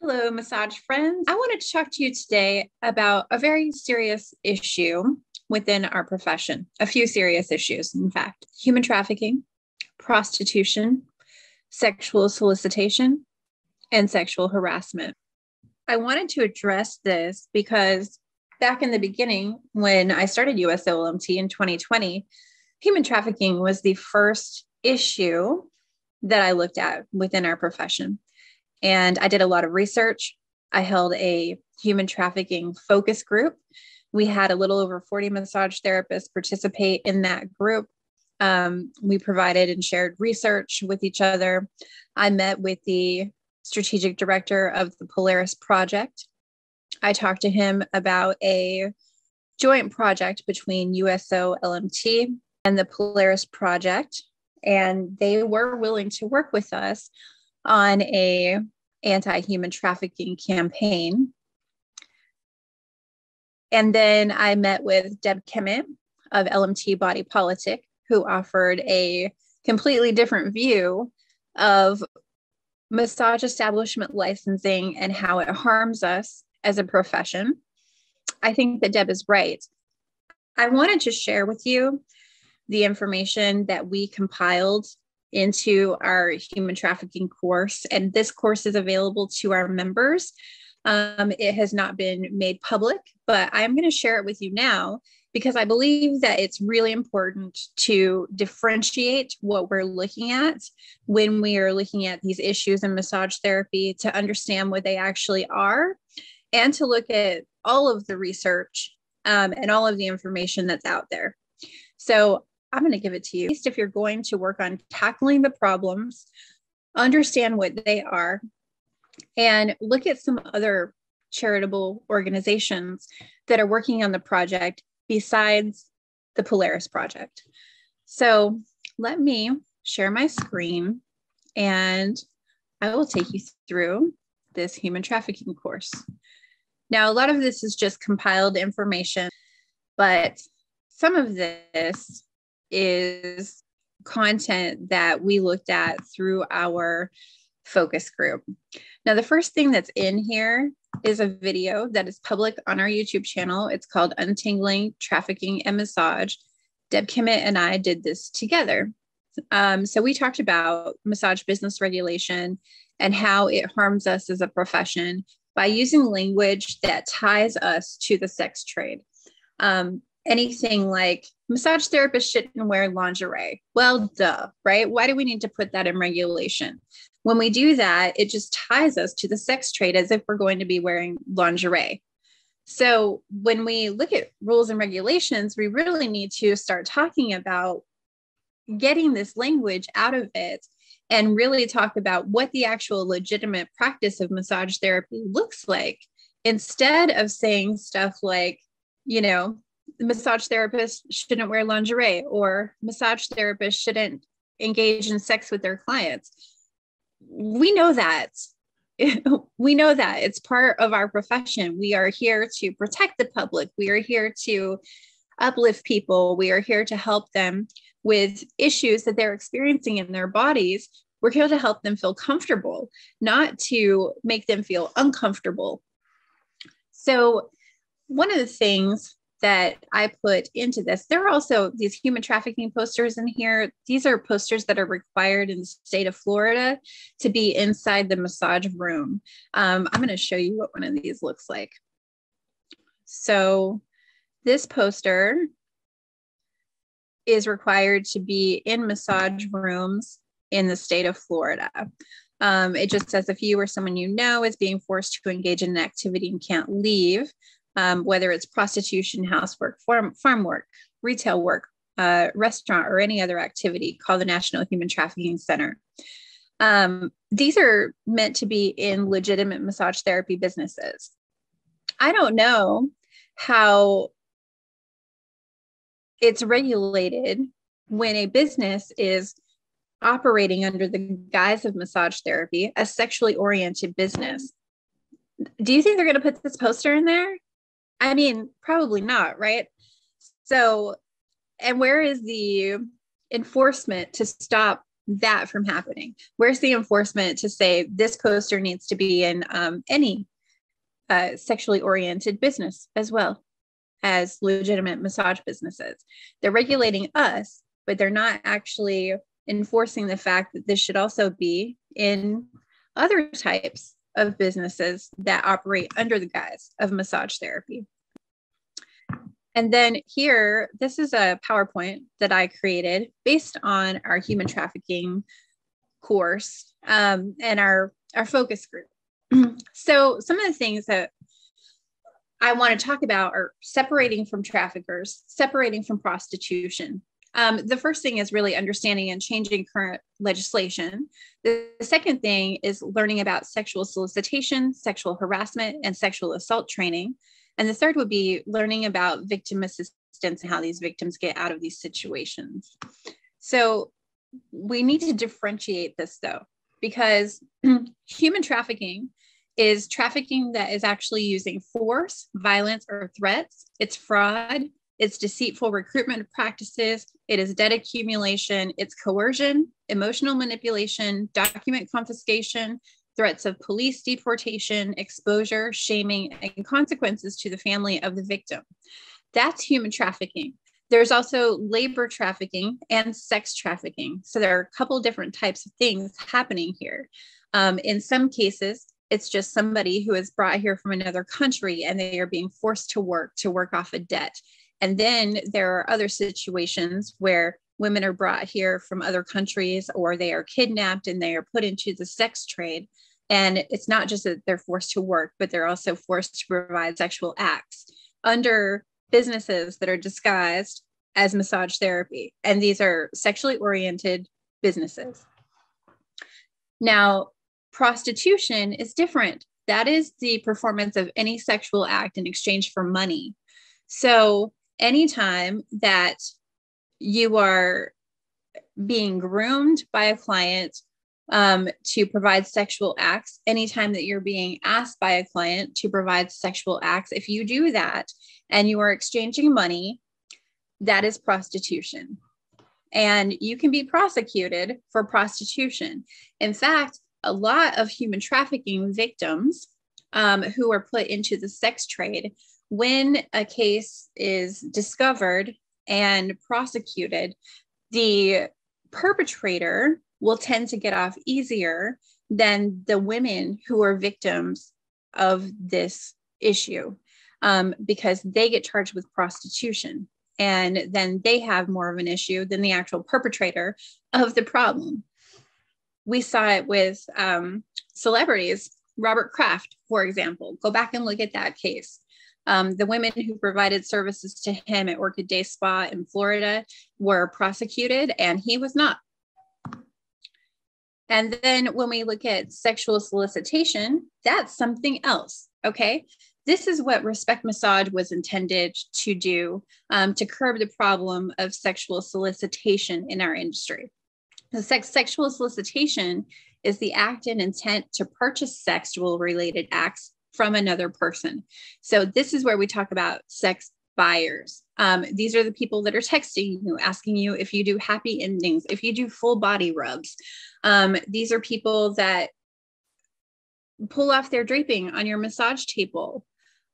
Hello, massage friends. I wanted to talk to you today about a very serious issue within our profession. A few serious issues, in fact human trafficking, prostitution, sexual solicitation, and sexual harassment. I wanted to address this because back in the beginning, when I started USOLMT in 2020, human trafficking was the first issue that I looked at within our profession. And I did a lot of research. I held a human trafficking focus group. We had a little over 40 massage therapists participate in that group. Um, we provided and shared research with each other. I met with the strategic director of the Polaris Project. I talked to him about a joint project between USO LMT and the Polaris Project, and they were willing to work with us on a anti-human trafficking campaign. And then I met with Deb Kemet of LMT Body Politic, who offered a completely different view of massage establishment licensing and how it harms us as a profession. I think that Deb is right. I wanted to share with you the information that we compiled into our human trafficking course. And this course is available to our members. Um, it has not been made public, but I'm going to share it with you now because I believe that it's really important to differentiate what we're looking at when we are looking at these issues in massage therapy to understand what they actually are and to look at all of the research um, and all of the information that's out there. So I'm going to give it to you. At least if you're going to work on tackling the problems, understand what they are, and look at some other charitable organizations that are working on the project besides the Polaris project. So let me share my screen and I will take you through this human trafficking course. Now, a lot of this is just compiled information, but some of this is content that we looked at through our focus group. Now, the first thing that's in here is a video that is public on our YouTube channel. It's called Untangling Trafficking and Massage. Deb Kemet and I did this together. Um, so we talked about massage business regulation and how it harms us as a profession by using language that ties us to the sex trade. Um, anything like massage therapists shouldn't wear lingerie. Well, duh, right? Why do we need to put that in regulation? When we do that, it just ties us to the sex trade as if we're going to be wearing lingerie. So when we look at rules and regulations, we really need to start talking about getting this language out of it and really talk about what the actual legitimate practice of massage therapy looks like instead of saying stuff like, you know, massage therapists shouldn't wear lingerie or massage therapists shouldn't engage in sex with their clients. We know that. we know that it's part of our profession. We are here to protect the public. We are here to uplift people. We are here to help them with issues that they're experiencing in their bodies. We're here to help them feel comfortable, not to make them feel uncomfortable. So, one of the things that I put into this. There are also these human trafficking posters in here. These are posters that are required in the state of Florida to be inside the massage room. Um, I'm going to show you what one of these looks like. So, this poster is required to be in massage rooms in the state of Florida. Um, it just says if you or someone you know is being forced to engage in an activity and can't leave, um, whether it's prostitution, housework, farm, farm work, retail work, uh, restaurant, or any other activity, call the National Human Trafficking Center. Um, these are meant to be in legitimate massage therapy businesses. I don't know how it's regulated when a business is operating under the guise of massage therapy, a sexually oriented business. Do you think they're going to put this poster in there? I mean, probably not, right? So, and where is the enforcement to stop that from happening? Where's the enforcement to say this poster needs to be in um, any uh, sexually oriented business as well as legitimate massage businesses? They're regulating us, but they're not actually enforcing the fact that this should also be in other types of businesses that operate under the guise of massage therapy. And then here, this is a PowerPoint that I created based on our human trafficking course um, and our, our focus group. so, some of the things that I want to talk about are separating from traffickers, separating from prostitution. Um, the first thing is really understanding and changing current legislation. The, the second thing is learning about sexual solicitation, sexual harassment, and sexual assault training. And the third would be learning about victim assistance and how these victims get out of these situations. So we need to differentiate this though, because human trafficking is trafficking that is actually using force, violence, or threats. It's fraud, it's deceitful recruitment practices, it is debt accumulation, it's coercion, emotional manipulation, document confiscation, threats of police deportation, exposure, shaming, and consequences to the family of the victim. That's human trafficking. There's also labor trafficking and sex trafficking. So there are a couple different types of things happening here. Um, in some cases, it's just somebody who is brought here from another country and they are being forced to work to work off a debt. And then there are other situations where women are brought here from other countries or they are kidnapped and they are put into the sex trade and it's not just that they're forced to work, but they're also forced to provide sexual acts under businesses that are disguised as massage therapy. And these are sexually oriented businesses. Now, prostitution is different. That is the performance of any sexual act in exchange for money. So, anytime that you are being groomed by a client um, to provide sexual acts anytime that you're being asked by a client to provide sexual acts. If you do that and you are exchanging money, that is prostitution. And you can be prosecuted for prostitution. In fact, a lot of human trafficking victims um, who are put into the sex trade, when a case is discovered and prosecuted, the perpetrator will tend to get off easier than the women who are victims of this issue um, because they get charged with prostitution and then they have more of an issue than the actual perpetrator of the problem. We saw it with um, celebrities, Robert Kraft, for example. Go back and look at that case. Um, the women who provided services to him at Orchid Day Spa in Florida were prosecuted, and he was not. And then when we look at sexual solicitation, that's something else. Okay. This is what Respect Massage was intended to do um, to curb the problem of sexual solicitation in our industry. The sex, sexual solicitation is the act and intent to purchase sexual related acts from another person. So, this is where we talk about sex buyers. Um, these are the people that are texting you, asking you if you do happy endings, if you do full body rubs. Um, these are people that pull off their draping on your massage table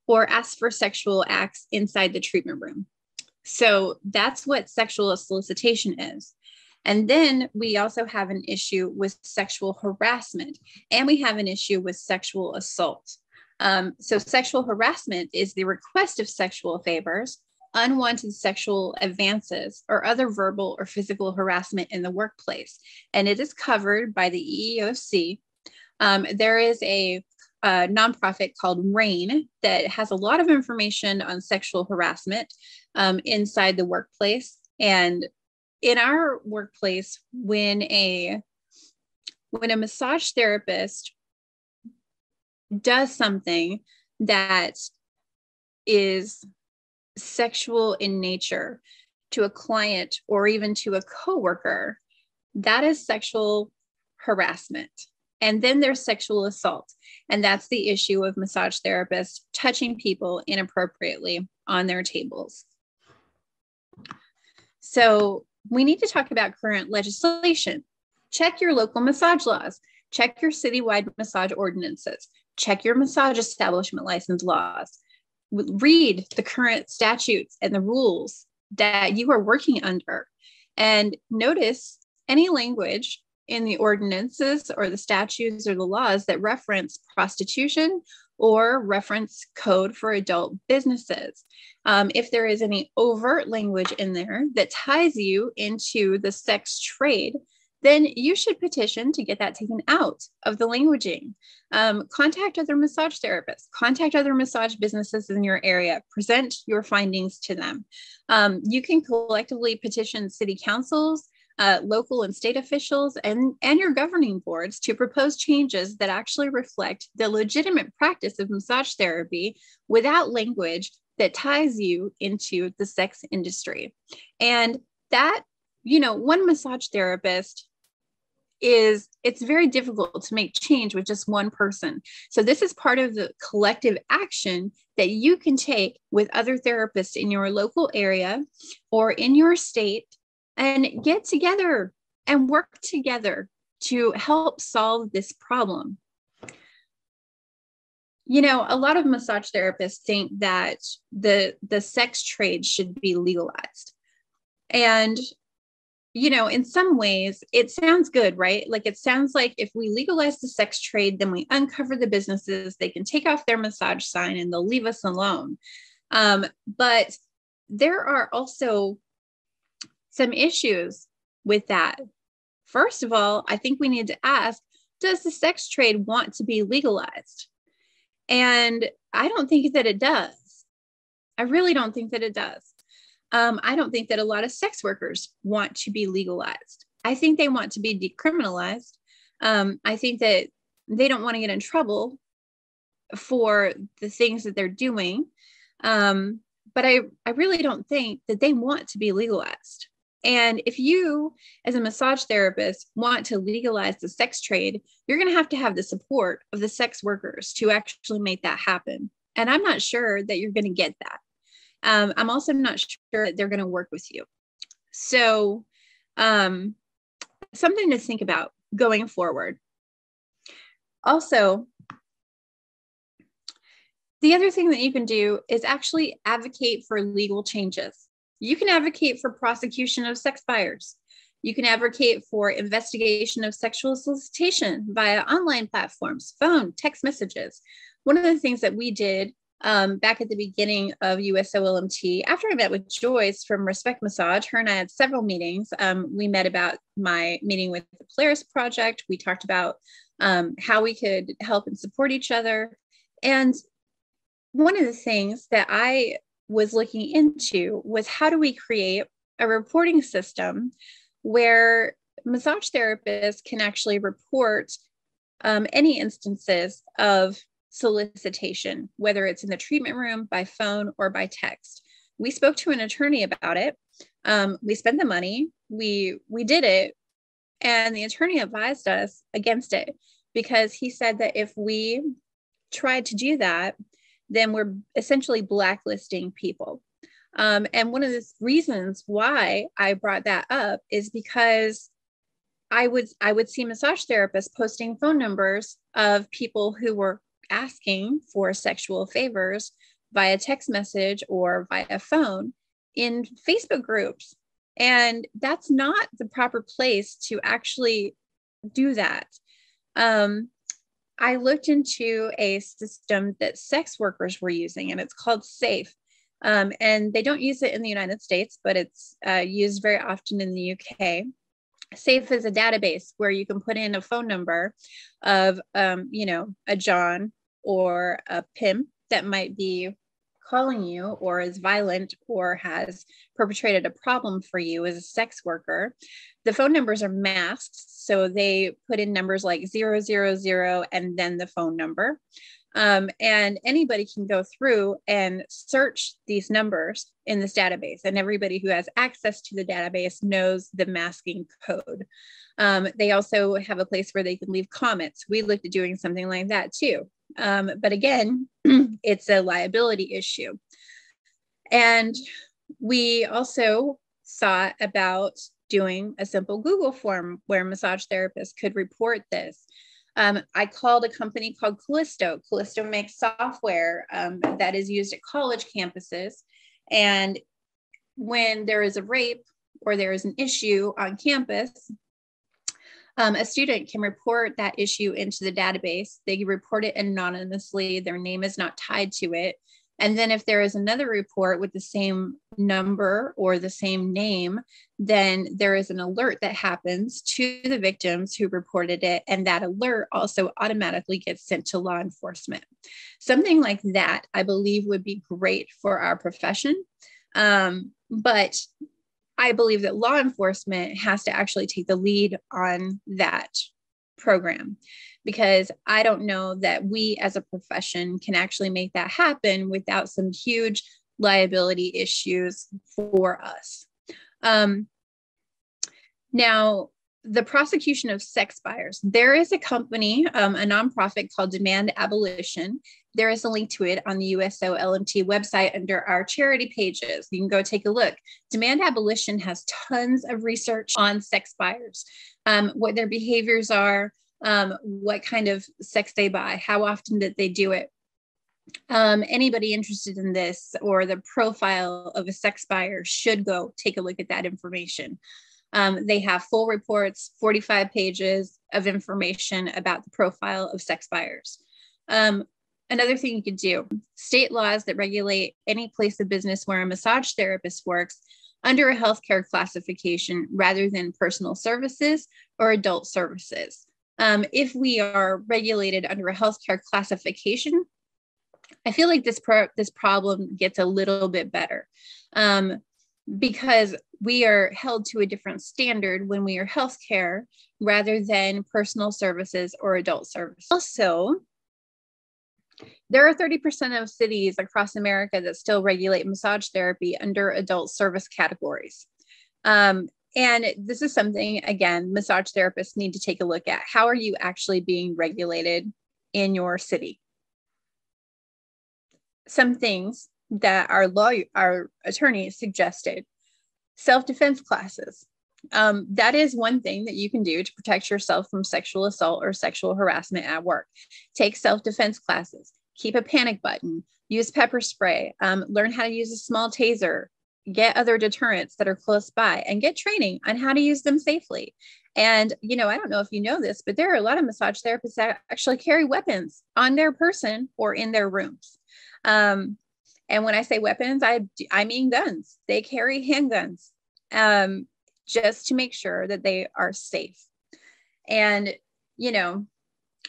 or ask for sexual acts inside the treatment room. So that's what sexual solicitation is. And then we also have an issue with sexual harassment, and we have an issue with sexual assault. Um, so, sexual harassment is the request of sexual favors, unwanted sexual advances, or other verbal or physical harassment in the workplace. And it is covered by the EEOC. Um, there is a, nonprofit called RAINN that has a lot of information on sexual harassment um, inside the workplace. And in our workplace, when a when a massage therapist does something that is sexual in nature to a client or even to a coworker, that is sexual harassment. And then there's sexual assault. And that's the issue of massage therapists touching people inappropriately on their tables. So we need to talk about current legislation. check your local massage laws, check your citywide massage ordinances, check your massage establishment license laws, read the current statutes and the rules that you are working under, and notice any language in the ordinances or the statutes or the laws that reference prostitution or reference code for adult businesses. Um, if there is any overt language in there that ties you into the sex trade, then you should petition to get that taken out of the languaging. Um, contact other massage therapists, contact other massage businesses in your area, present your findings to them. Um, you can collectively petition city councils, uh, local and state officials, and, and your governing boards to propose changes that actually reflect the legitimate practice of massage therapy without language that ties you into the sex industry. And that, you know, one massage therapist is it's very difficult to make change with just one person. So this is part of the collective action that you can take with other therapists in your local area or in your state and get together and work together to help solve this problem. You know, a lot of massage therapists think that the the sex trade should be legalized. And you know, in some ways, it sounds good, right? Like it sounds like if we legalize the sex trade, then we uncover the businesses, they can take off their massage sign and they'll leave us alone. Um, but there are also some issues with that. First of all, I think we need to ask Does the sex trade want to be legalized? And I don't think that it does. I really don't think that it does. Um, I don't think that a lot of sex workers want to be legalized. I think they want to be decriminalized. Um, I think that they don't want to get in trouble for the things that they're doing. Um, but I, I really don't think that they want to be legalized. And if you, as a massage therapist, want to legalize the sex trade, you're going to have to have the support of the sex workers to actually make that happen. And I'm not sure that you're going to get that. Um, I'm also not sure that they're going to work with you. So, um, something to think about going forward. Also, the other thing that you can do is actually advocate for legal changes. You can advocate for prosecution of sex buyers. You can advocate for investigation of sexual solicitation via online platforms, phone, text messages. One of the things that we did um, back at the beginning of USOLMT, after I met with Joyce from Respect Massage, her and I had several meetings. Um, we met about my meeting with the Polaris Project. We talked about um, how we could help and support each other. And one of the things that I was looking into was how do we create a reporting system where massage therapists can actually report um, any instances of solicitation, whether it's in the treatment room, by phone, or by text. We spoke to an attorney about it. Um, we spent the money. We we did it, and the attorney advised us against it because he said that if we tried to do that, then we're essentially blacklisting people. Um, and one of the reasons why I brought that up is because I would I would see massage therapists posting phone numbers of people who were asking for sexual favors via text message or via phone in Facebook groups. And that's not the proper place to actually do that. Um, I looked into a system that sex workers were using, and it's called SAFE. Um, and they don't use it in the United States, but it's uh, used very often in the UK. SAFE is a database where you can put in a phone number of, um, you know, a John or a pimp that might be calling you or is violent or has perpetrated a problem for you as a sex worker. The phone numbers are masked. So they put in numbers like zero, zero, zero, and then the phone number. Um, and anybody can go through and search these numbers in this database. And everybody who has access to the database knows the masking code. Um, they also have a place where they can leave comments. We looked at doing something like that too. Um, but again, it's a liability issue. And we also thought about doing a simple Google form where massage therapists could report this. Um, I called a company called Callisto. Callisto makes software um, that is used at college campuses. And when there is a rape or there is an issue on campus, um, a student can report that issue into the database. They report it anonymously, their name is not tied to it. And then if there is another report with the same number or the same name, then there is an alert that happens to the victims who reported it. And that alert also automatically gets sent to law enforcement. Something like that, I believe, would be great for our profession. Um, but I believe that law enforcement has to actually take the lead on that program because I don't know that we as a profession can actually make that happen without some huge liability issues for us. Um, now, the prosecution of sex buyers. There is a company, um, a nonprofit called Demand Abolition. There is a link to it on the USO LMT website under our charity pages. You can go take a look. Demand Abolition has tons of research on sex buyers, um, what their behaviors are, um, what kind of sex they buy, how often that they do it. Um, anybody interested in this or the profile of a sex buyer should go take a look at that information. Um, they have full reports, 45 pages of information about the profile of sex buyers. Um, another thing you could do state laws that regulate any place of business where a massage therapist works under a healthcare classification rather than personal services or adult services. Um, if we are regulated under a healthcare classification, I feel like this pro- this problem gets a little bit better um, because we are held to a different standard when we are healthcare rather than personal services or adult services. Also, there are 30% of cities across America that still regulate massage therapy under adult service categories. Um, and this is something, again, massage therapists need to take a look at. How are you actually being regulated in your city? Some things that our lawyer, our attorney suggested self-defense classes. Um, that is one thing that you can do to protect yourself from sexual assault or sexual harassment at work. Take self-defense classes. Keep a panic button. Use pepper spray. Um, learn how to use a small taser get other deterrents that are close by and get training on how to use them safely. And, you know, I don't know if you know this, but there are a lot of massage therapists that actually carry weapons on their person or in their rooms. Um, and when I say weapons, I, I mean guns. They carry handguns um, just to make sure that they are safe. And, you know,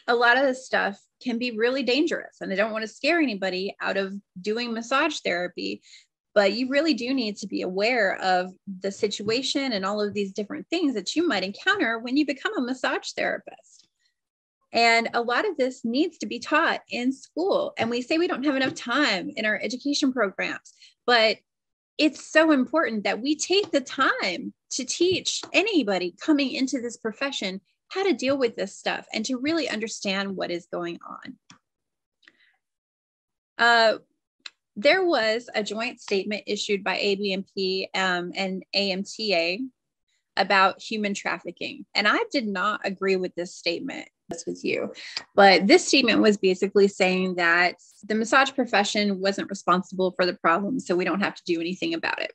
a lot of this stuff can be really dangerous. And I don't want to scare anybody out of doing massage therapy but you really do need to be aware of the situation and all of these different things that you might encounter when you become a massage therapist. And a lot of this needs to be taught in school. And we say we don't have enough time in our education programs, but it's so important that we take the time to teach anybody coming into this profession how to deal with this stuff and to really understand what is going on. Uh, there was a joint statement issued by ABMP um, and AMTA about human trafficking. And I did not agree with this statement with you. But this statement was basically saying that the massage profession wasn't responsible for the problem, so we don't have to do anything about it.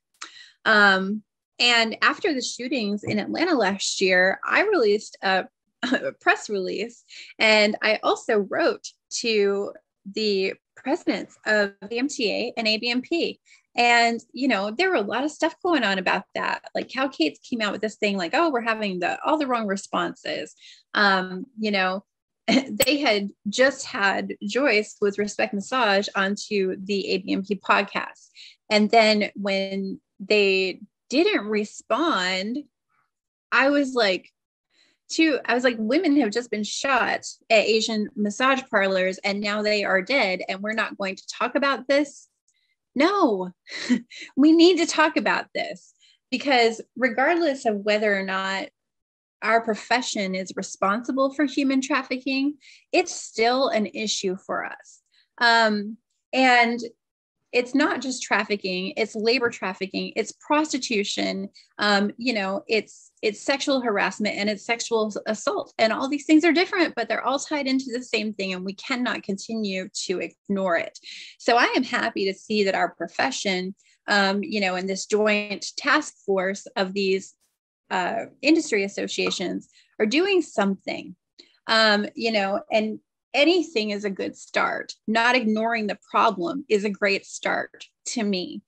Um, and after the shootings in Atlanta last year, I released a, a press release and I also wrote to the presidents of the MTA and ABMP. And, you know, there were a lot of stuff going on about that. Like Cal Cates came out with this thing like, oh, we're having the all the wrong responses. Um, you know, they had just had Joyce with Respect Massage onto the ABMP podcast. And then when they didn't respond, I was like, two, I was like, women have just been shot at Asian massage parlors and now they are dead, and we're not going to talk about this. No, we need to talk about this because, regardless of whether or not our profession is responsible for human trafficking, it's still an issue for us. Um, and it's not just trafficking it's labor trafficking it's prostitution um, you know it's it's sexual harassment and it's sexual assault. And all these things are different but they're all tied into the same thing and we cannot continue to ignore it. So i am happy to see that our profession um, you know in this joint task force of these uh, industry associations are doing something. Um, you know and anything is a good start. Not ignoring the problem is a great start to me.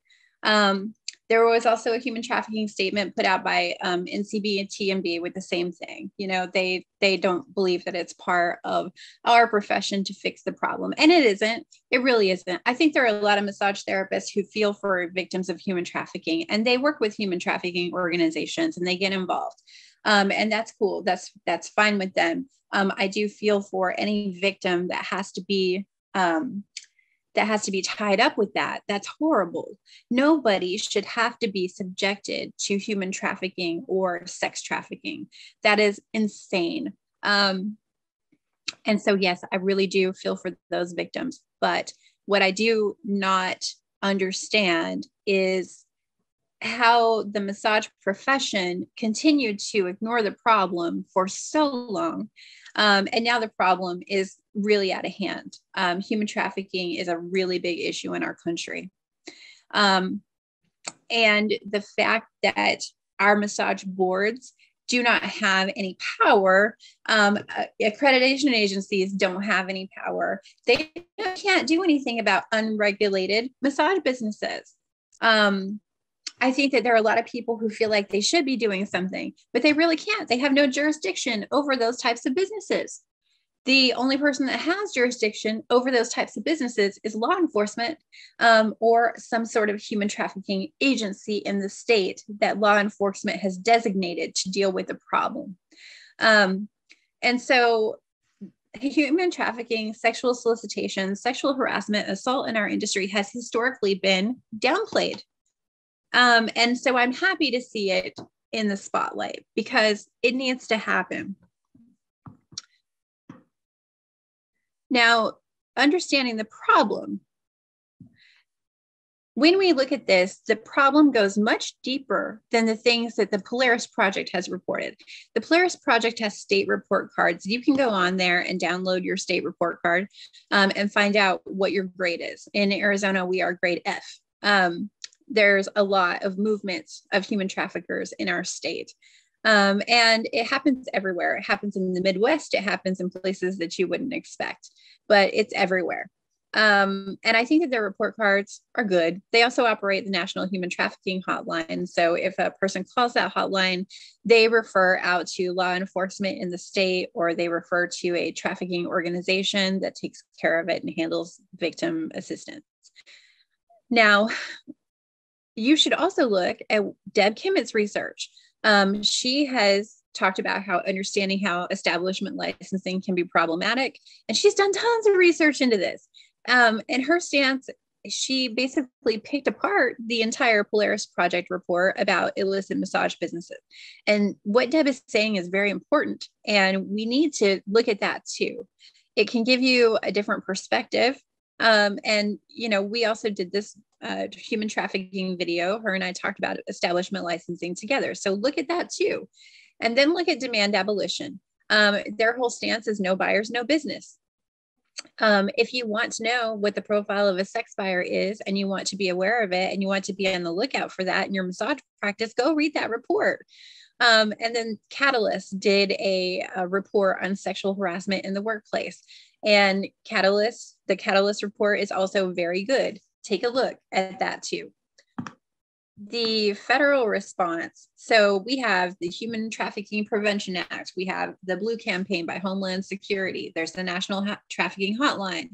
Um, there was also a human trafficking statement put out by um, NCB and TMB with the same thing. You know, they they don't believe that it's part of our profession to fix the problem, and it isn't. It really isn't. I think there are a lot of massage therapists who feel for victims of human trafficking, and they work with human trafficking organizations and they get involved, um, and that's cool. That's that's fine with them um, I do feel for any victim that has to be um, that has to be tied up with that. That's horrible. Nobody should have to be subjected to human trafficking or sex trafficking. That is insane. Um, and so, yes, I really do feel for those victims. But what I do not understand is how the massage profession continued to ignore the problem for so long um, and now the problem is really out of hand. Um, human trafficking is a really big issue in our country. Um, and the fact that our massage boards do not have any power. Um, uh, accreditation agencies don't have any power. They can't do anything about unregulated massage businesses. Um, I think that there are a lot of people who feel like they should be doing something, but they really can't. They have no jurisdiction over those types of businesses. The only person that has jurisdiction over those types of businesses is law enforcement um, or some sort of human trafficking agency in the state that law enforcement has designated to deal with the problem. Um, and so human trafficking, sexual solicitation, sexual harassment, assault in our industry has historically been downplayed. Um, and so I'm happy to see it in the spotlight because it needs to happen. Now, understanding the problem. When we look at this, the problem goes much deeper than the things that the Polaris Project has reported. The Polaris Project has state report cards. You can go on there and download your state report card um, and find out what your grade is. In Arizona, we are grade F. Um, there's a lot of movements of human traffickers in our state. Um, and it happens everywhere. It happens in the Midwest, it happens in places that you wouldn't expect, but it's everywhere. Um, and I think that their report cards are good. They also operate the National Human Trafficking Hotline. So if a person calls that hotline, they refer out to law enforcement in the state or they refer to a trafficking organization that takes care of it and handles victim assistance. Now, you should also look at Deb Kimmett's research. Um, she has talked about how understanding how establishment licensing can be problematic, and she's done tons of research into this. Um, and her stance, she basically picked apart the entire Polaris Project report about illicit massage businesses. And what Deb is saying is very important, and we need to look at that too. It can give you a different perspective um, and you know, we also did this uh, human trafficking video. Her and I talked about establishment licensing together. So look at that too, and then look at demand abolition. Um, their whole stance is no buyers, no business. Um, if you want to know what the profile of a sex buyer is and you want to be aware of it and you want to be on the lookout for that in your massage practice, go read that report. Um, and then Catalyst did a, a, report on sexual harassment in the workplace. And Catalyst, the Catalyst report is also very good. Take a look at that too. The federal response. So we have the Human Trafficking Prevention Act. We have the Blue Campaign by Homeland Security. There's the National Trafficking Hotline.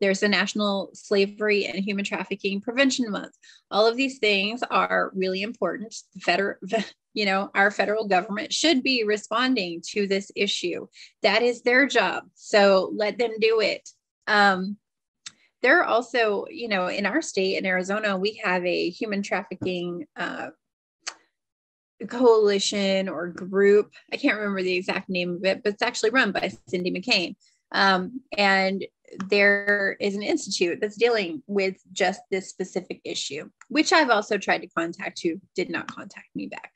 There's the National Slavery and Human Trafficking Prevention Month. All of these things are really important. Federal, you know, our federal government should be responding to this issue. That is their job. So let them do it. Um, there are also, you know, in our state, in Arizona, we have a human trafficking uh, coalition or group. I can't remember the exact name of it, but it's actually run by Cindy McCain. Um, and there is an institute that's dealing with just this specific issue, which I've also tried to contact who did not contact me back.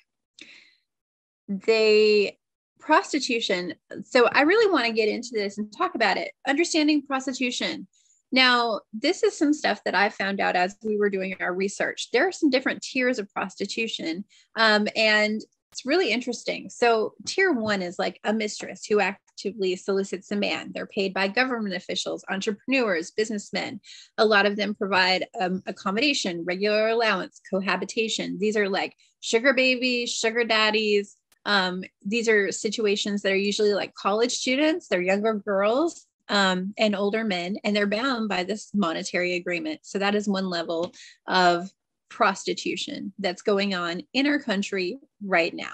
They prostitution. So I really want to get into this and talk about it. Understanding prostitution. Now, this is some stuff that I found out as we were doing our research. There are some different tiers of prostitution, um, and it's really interesting. So, tier one is like a mistress who actively solicits a man. They're paid by government officials, entrepreneurs, businessmen. A lot of them provide um, accommodation, regular allowance, cohabitation. These are like sugar babies, sugar daddies. Um, these are situations that are usually like college students, they're younger girls um, and older men, and they're bound by this monetary agreement. So that is one level of prostitution that's going on in our country right now.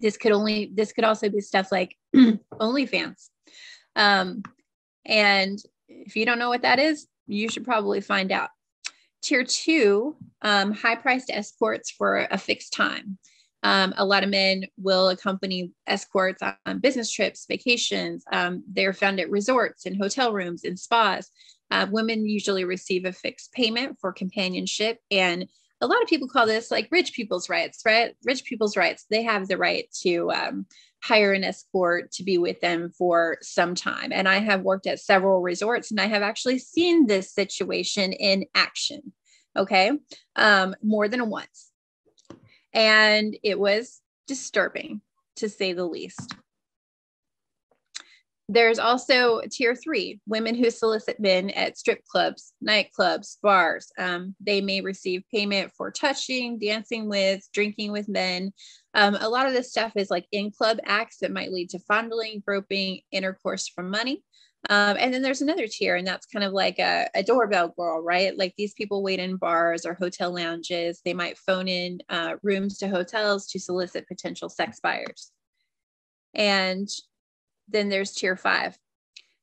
This could only this could also be stuff like OnlyFans. Um, and if you don't know what that is, you should probably find out. Tier two, um, high priced escorts for a fixed time. Um, a lot of men will accompany escorts on business trips, vacations. Um, they're found at resorts and hotel rooms and spas. Uh, women usually receive a fixed payment for companionship. And a lot of people call this like rich people's rights, right? Rich people's rights. They have the right to um, hire an escort to be with them for some time. And I have worked at several resorts and I have actually seen this situation in action. Okay. Um, more than once and it was disturbing to say the least. There's also tier three women who solicit men at strip clubs, nightclubs, bars. Um, they may receive payment for touching, dancing with, drinking with men. Um, a lot of this stuff is like in club acts that might lead to fondling, groping, intercourse for money. Um, and then there's another tier, and that's kind of like a, a, doorbell girl, right? Like these people wait in bars or hotel lounges. They might phone in uh, rooms to hotels to solicit potential sex buyers. And then there's tier five.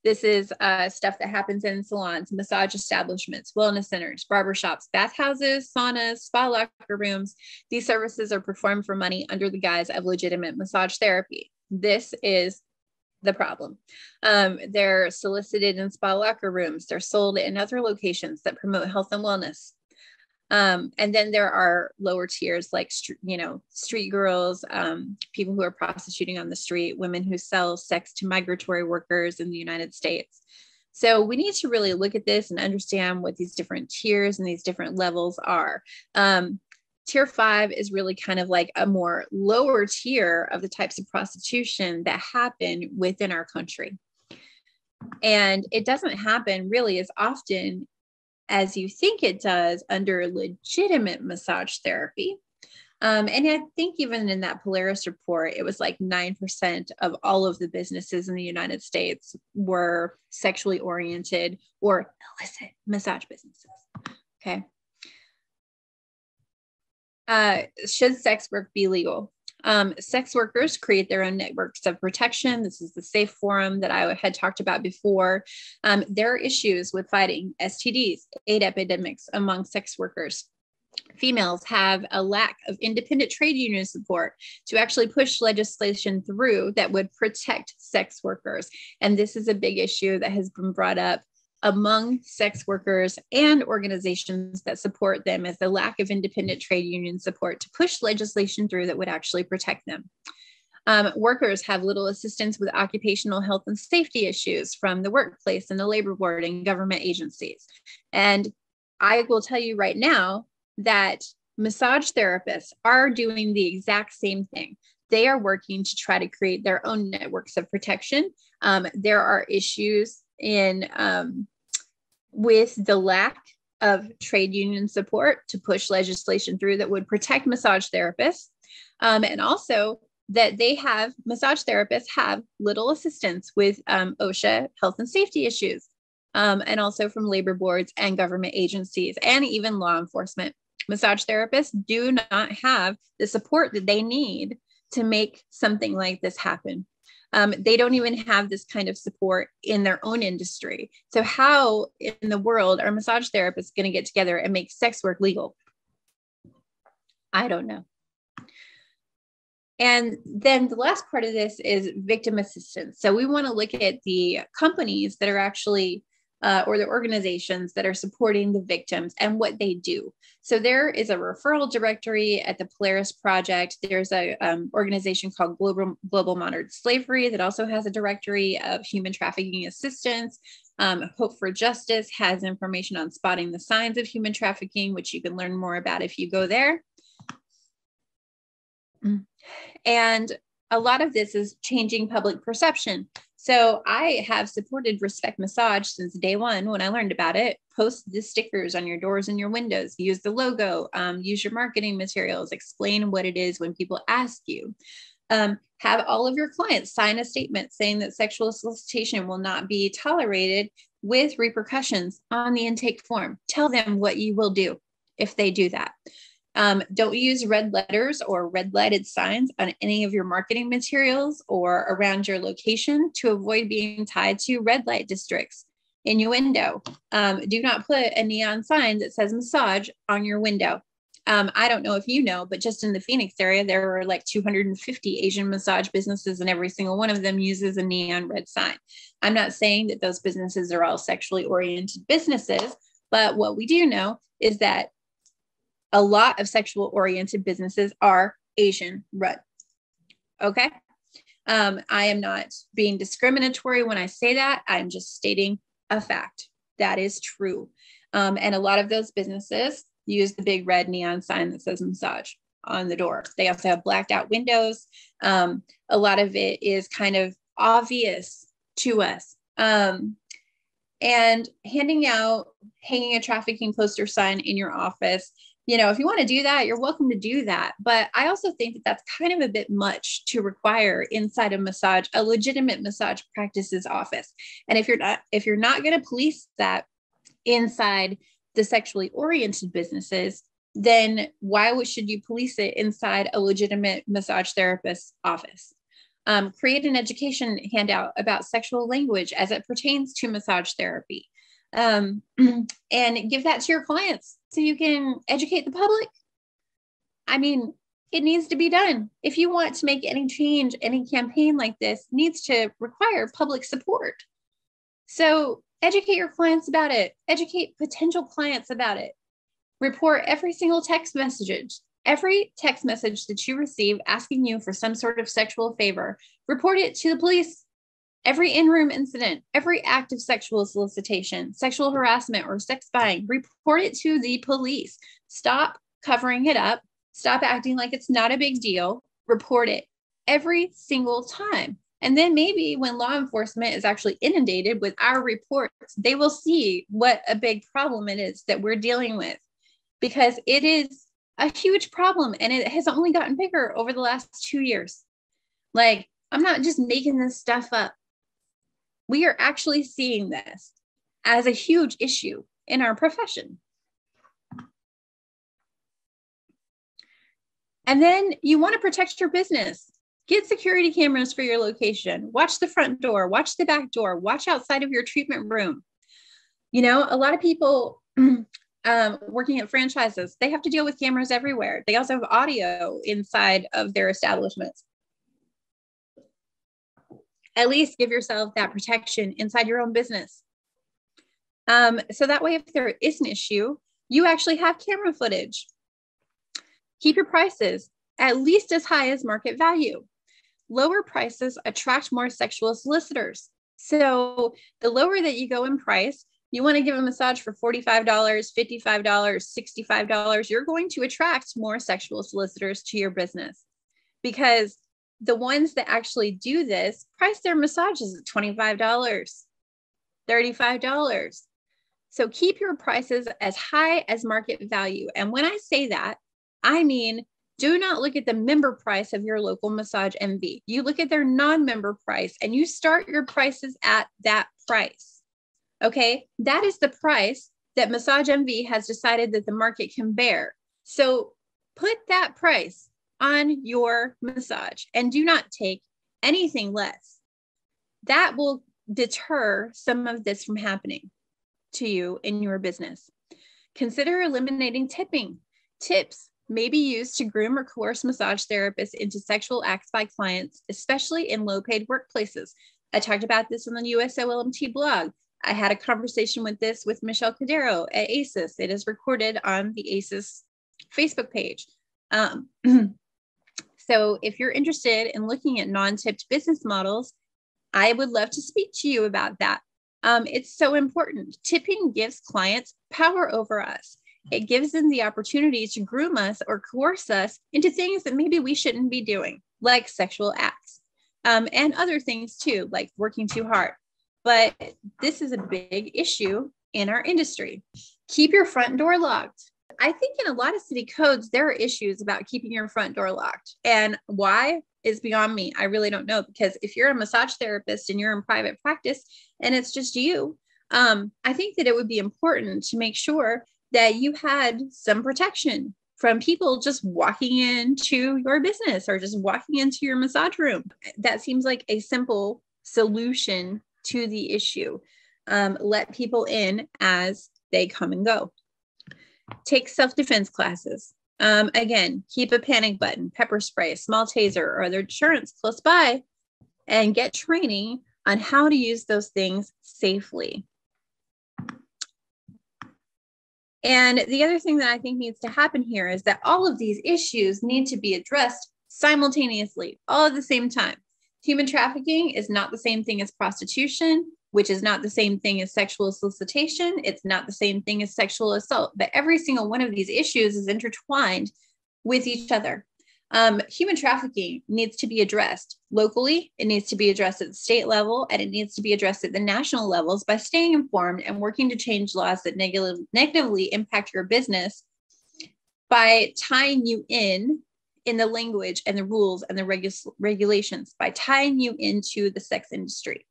This is uh, stuff that happens in salons, massage establishments, wellness centers, barbershops, bathhouses, saunas, spa locker rooms. These services are performed for money under the guise of legitimate massage therapy. This is the problem. Um, they're solicited in spa locker rooms. They're sold in other locations that promote health and wellness. Um, and then there are lower tiers like, you know, street girls, um, people who are prostituting on the street, women who sell sex to migratory workers in the United States. So we need to really look at this and understand what these different tiers and these different levels are. Um, tier five is really kind of like a more lower tier of the types of prostitution that happen within our country. And it doesn't happen really as often as you think it does under legitimate massage therapy. Um, and I think even in that Polaris report, it was like 9% of all of the businesses in the United States were sexually oriented or illicit massage businesses. Okay. Uh, should sex work be legal? Um, sex workers create their own networks of protection. This is the safe forum that I had talked about before. Um, there are issues with fighting STDs, AIDS epidemics among sex workers. Females have a lack of independent trade union support to actually push legislation through that would protect sex workers. And this is a big issue that has been brought up among sex workers and organizations that support them is the lack of independent trade union support to push legislation through that would actually protect them. Um, workers have little assistance with occupational health and safety issues from the workplace and the labor board and government agencies. And I will tell you right now that massage therapists are doing the exact same thing. They are working to try to create their own networks of protection. Um, there are issues in um, with the lack of trade union support to push legislation through that would protect massage therapists um, and also that they have massage therapists have little assistance with um, osha health and safety issues um, and also from labor boards and government agencies and even law enforcement. Massage therapists do not have the support that they need to make something like this happen um, they don't even have this kind of support in their own industry. So, how in the world are massage therapists going to get together and make sex work legal? I don't know. And then the last part of this is victim assistance. So we want to look at the companies that are actually uh, or the organizations that are supporting the victims and what they do. So there is a referral directory at the Polaris Project. There's a um, organization called Global Global Modern Slavery that also has a directory of human trafficking assistance. Um, Hope for Justice has information on spotting the signs of human trafficking, which you can learn more about if you go there. And a lot of this is changing public perception. So I have supported Respect Massage since day one when I learned about it. Post the stickers on your doors and your windows, use the logo, um, use your marketing materials, explain what it is when people ask you. Um, have all of your clients sign a statement saying that sexual solicitation will not be tolerated with repercussions on the intake form. Tell them what you will do if they do that. Um, don't use red letters or red lighted signs on any of your marketing materials or around your location to avoid being tied to red light districts. Innuendo. Um, do not put a neon sign that says massage on your window. Um, I don't know if you know, but just in the Phoenix area, there are like 250 Asian massage businesses, and every single one of them uses a neon red sign. I'm not saying that those businesses are all sexually oriented businesses, but what we do know is that a lot of sexual oriented businesses are Asian run. Okay. Um, I am not being discriminatory when I say that. I'm just stating a fact. That is true. Um, and a lot of those businesses use the big red neon sign that says massage on the door. They also have blacked out windows. Um, a lot of it is kind of obvious to us. Um, and handing out, hanging a trafficking poster sign in your office you know, if you want to do that, you're welcome to do that. But I also think that that's kind of a bit much to require inside a massage, a legitimate massage practices office. And if you're not, if you're not going to police that inside the sexually oriented businesses, then why should you police it inside a legitimate massage therapist's office? Um, create an education handout about sexual language as it pertains to massage therapy um, and give that to your clients so you can educate the public. I mean, it needs to be done. If you want to make any change, any campaign like this needs to require public support. So educate your clients about it, educate potential clients about it. Report every single text message, every text message that you receive asking you for some sort of sexual favor, report it to the police Every in room incident, every act of sexual solicitation, sexual harassment, or sex buying, report it to the police. Stop covering it up. Stop acting like it's not a big deal. Report it every single time. And then maybe when law enforcement is actually inundated with our reports, they will see what a big problem it is that we're dealing with because it is a huge problem and it has only gotten bigger over the last two years. Like, I'm not just making this stuff up we are actually seeing this as a huge issue in our profession. And then you want to protect your business. Get security cameras for your location. Watch the front door, watch the back door, watch outside of your treatment room. You know, a lot of people um, working at franchises, they have to deal with cameras everywhere. They also have audio inside of their establishments at least give yourself that protection inside your own business. Um, so that way, if there is an issue, you actually have camera footage. Keep your prices at least as high as market value. Lower prices attract more sexual solicitors. So the lower that you go in price, you want to give a massage for $45, $55, $65, you're going to attract more sexual solicitors to your business because the ones that actually do this price their massages at $25, $35. So keep your prices as high as market value. And when I say that, I mean, do not look at the member price of your local Massage Envy. You look at their non member price and you start your prices at that price. Okay. That is the price that Massage Envy has decided that the market can bear. So put that price on your massage and do not take anything less. That will deter some of this from happening to you in your business. Consider eliminating tipping. Tips may be used to groom or coerce massage therapists into sexual acts by clients, especially in low paid workplaces. I talked about this on the USOLMT blog. I had a conversation with this with Michelle Cadero at ACES. It is recorded on the ACES Facebook page. Um, so if you're interested in looking at non-tipped business models, I would love to speak to you about that. Um, it's so important. Tipping gives clients power over us. It gives them the opportunity to groom us or coerce us into things that maybe we shouldn't be doing, like sexual acts, um, and other things too, like working too hard. But this is a big issue in our industry. Keep your front door locked. I think in a lot of city codes, there are issues about keeping your front door locked. And why is beyond me. I really don't know because if you're a massage therapist and you're in private practice and it's just you, um, I think that it would be important to make sure that you had some protection from people just walking into your business or just walking into your massage room. That seems like a simple solution to the issue. Um, let people in as they come and go. Take self defense classes. Um, again, keep a panic button, pepper spray, small taser, or other deterrents close by, and get training on how to use those things safely. And the other thing that I think needs to happen here is that all of these issues need to be addressed simultaneously, all at the same time. Human trafficking is not the same thing as prostitution, which is not the same thing as sexual solicitation. It's not the same thing as sexual assault, but every single one of these issues is intertwined with each other. Um, human trafficking needs to be addressed locally, it needs to be addressed at the state level, and it needs to be addressed at the national levels by staying informed and working to change laws that neg- negatively impact your business by tying you in in the language and the rules and the regu- regulations by tying you into the sex industry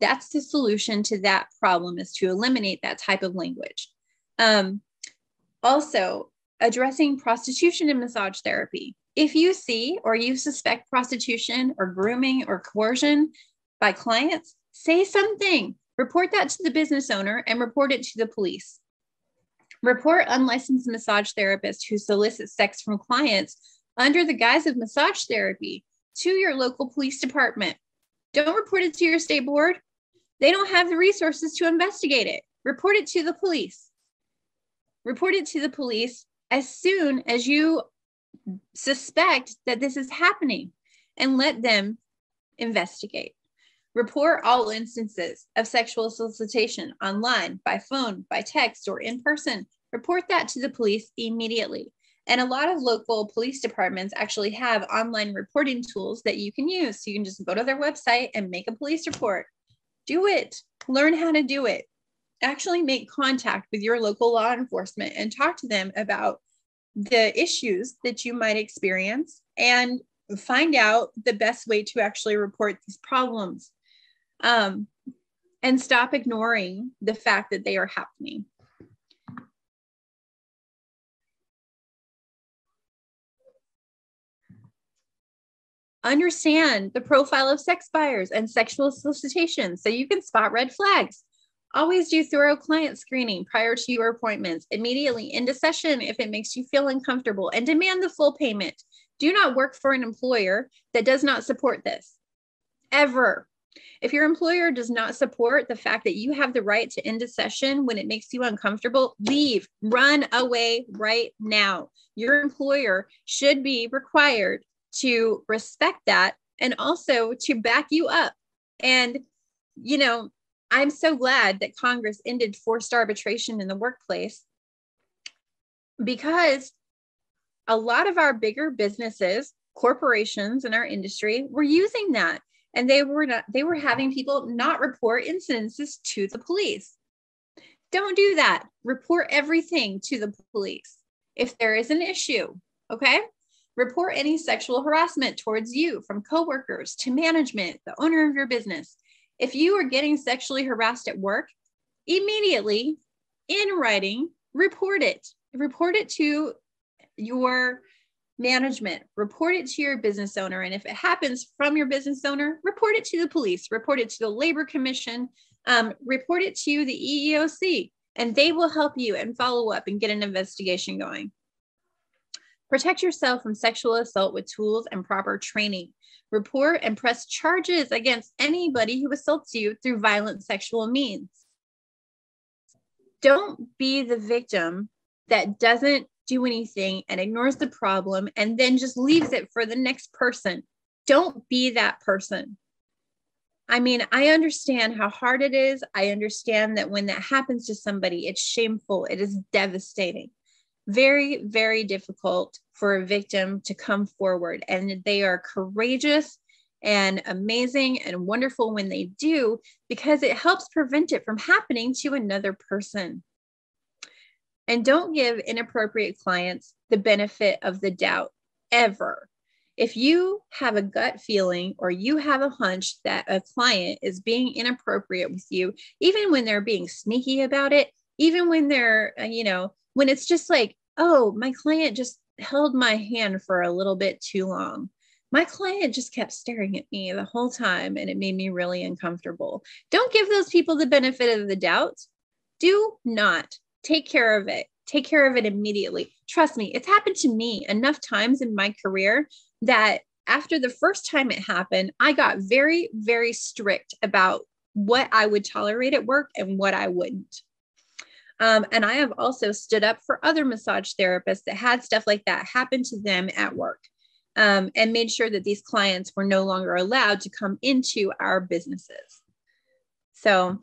that's the solution to that problem is to eliminate that type of language um, also addressing prostitution and massage therapy if you see or you suspect prostitution or grooming or coercion by clients, say something. Report that to the business owner and report it to the police. Report unlicensed massage therapists who solicit sex from clients under the guise of massage therapy to your local police department. Don't report it to your state board. They don't have the resources to investigate it. Report it to the police. Report it to the police as soon as you suspect that this is happening and let them investigate. Report all instances of sexual solicitation online, by phone, by text, or in person. Report that to the police immediately. And a lot of local police departments actually have online reporting tools that you can use. So you can just go to their website and make a police report. Do it, learn how to do it. Actually, make contact with your local law enforcement and talk to them about the issues that you might experience and find out the best way to actually report these problems um, and stop ignoring the fact that they are happening. Understand the profile of sex buyers and sexual solicitation so you can spot red flags. Always do thorough client screening prior to your appointments, immediately into session if it makes you feel uncomfortable, and demand the full payment. Do not work for an employer that does not support this ever. If your employer does not support the fact that you have the right to end a session when it makes you uncomfortable, leave, run away right now. Your employer should be required to respect that and also to back you up. And, you know, I'm so glad that Congress ended forced arbitration in the workplace because a lot of our bigger businesses, corporations in our industry were using that and they were not they were having people not report incidences to the police. Don't do that. Report everything to the police if there is an issue, okay? Report any sexual harassment towards you from coworkers to management, the owner of your business. If you are getting sexually harassed at work, immediately in writing, report it. Report it to your management, report it to your business owner. And if it happens from your business owner, report it to the police, report it to the Labor Commission, um, report it to the EEOC, and they will help you and follow up and get an investigation going. Protect yourself from sexual assault with tools and proper training. Report and press charges against anybody who assaults you through violent sexual means. Don't be the victim that doesn't do anything and ignores the problem and then just leaves it for the next person. Don't be that person. I mean, I understand how hard it is. I understand that when that happens to somebody, it's shameful, it is devastating. Very, very difficult for a victim to come forward. And they are courageous and amazing and wonderful when they do because it helps prevent it from happening to another person. And don't give inappropriate clients the benefit of the doubt ever if you have a gut feeling or you have a hunch that a client is being inappropriate with you, even when they're being sneaky about it, even when they're, uh, you know, when it's just like, oh, my client just held my hand for a little bit too long. My client just kept staring at me the whole time and it made me really uncomfortable. Don't give those people the benefit of the doubt. Do not take care of it. Take care of it immediately. Trust me, it's happened to me enough times in my career that after the first time it happened, I got very, very strict about what I would tolerate at work and what I wouldn't. Um, and I have also stood up for other massage therapists that had stuff like that happen to them at work um, and made sure that these clients were no longer allowed to come into our businesses. So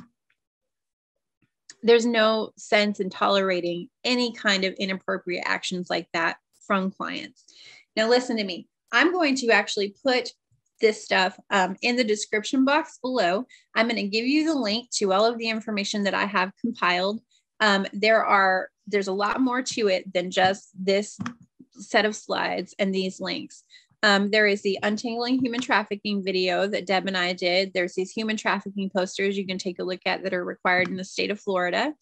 there's no sense in tolerating any kind of inappropriate actions like that from clients. Now, listen to me. I'm going to actually put this stuff um, in the description box below. I'm going to give you the link to all of the information that I have compiled. Um, there are there's a lot more to it than just this set of slides and these links. Um, there is the untangling human trafficking video that Deb and I did. There's these human trafficking posters you can take a look at that are required in the state of Florida.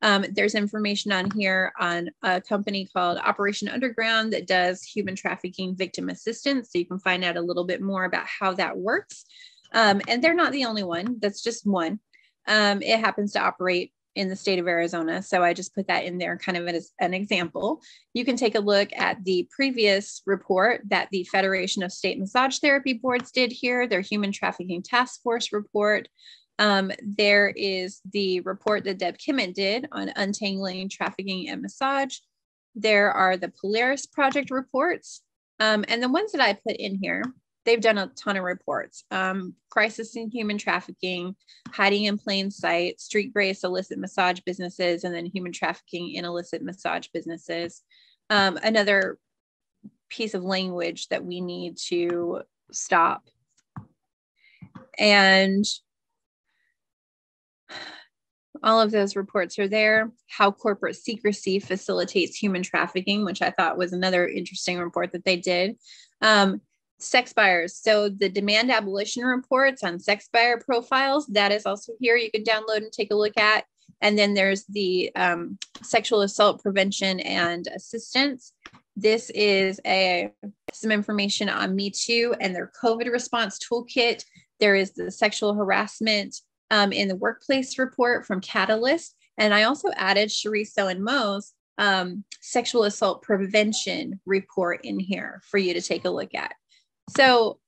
Um, there's information on here on a company called Operation Underground that does human trafficking victim assistance. So you can find out a little bit more about how that works. Um, and they're not the only one, that's just one. Um, it happens to operate in the state of Arizona. So I just put that in there kind of as an example. You can take a look at the previous report that the Federation of State Massage Therapy Boards did here, their Human Trafficking Task Force report. Um, there is the report that Deb Kimmett did on untangling trafficking and massage. There are the Polaris Project reports. Um, and the ones that I put in here, they've done a ton of reports. Um, crisis in human trafficking, hiding in plain sight, street grace illicit massage businesses, and then human trafficking in illicit massage businesses. Um, another piece of language that we need to stop. And all of those reports are there. How corporate secrecy facilitates human trafficking, which I thought was another interesting report that they did. Um, sex buyers. So the demand abolition reports on sex buyer profiles, that is also here. You can download and take a look at. And then there's the um, sexual assault prevention and assistance. This is a some information on Me Too and their COVID response toolkit. There is the sexual harassment um, in the workplace report from Catalyst. And I also added Cherie Sohnen-Moe's um, sexual assault prevention report in here for you to take a look at. So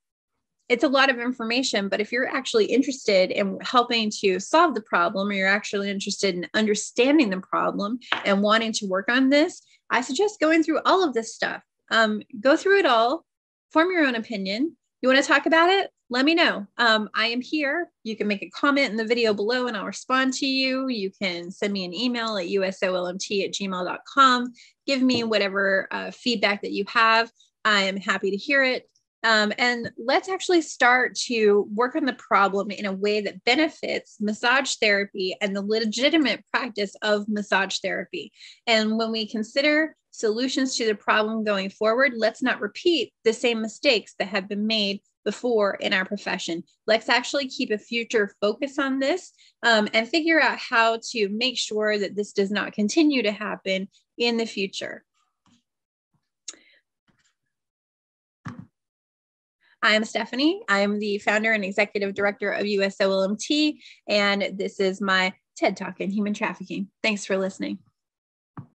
it's a lot of information, but if you're actually interested in helping to solve the problem, or you're actually interested in understanding the problem and wanting to work on this, I suggest going through all of this stuff. Um, go through it all, form your own opinion. You want to talk about it? let me know. Um, I am here. You can make a comment in the video below and I'll respond to you. You can send me an email at usolmt at gmail.com. Give me whatever uh, feedback that you have. I am happy to hear it. Um, and let's actually start to work on the problem in a way that benefits massage therapy and the legitimate practice of massage therapy. And when we consider solutions to the problem going forward, let's not repeat the same mistakes that have been made before in our profession. Let's actually keep a future focus on this um, and figure out how to make sure that this does not continue to happen in the future. I am Stephanie. I am the founder and executive director of USOLMT, and this is my TED Talk in Human Trafficking. Thanks for listening.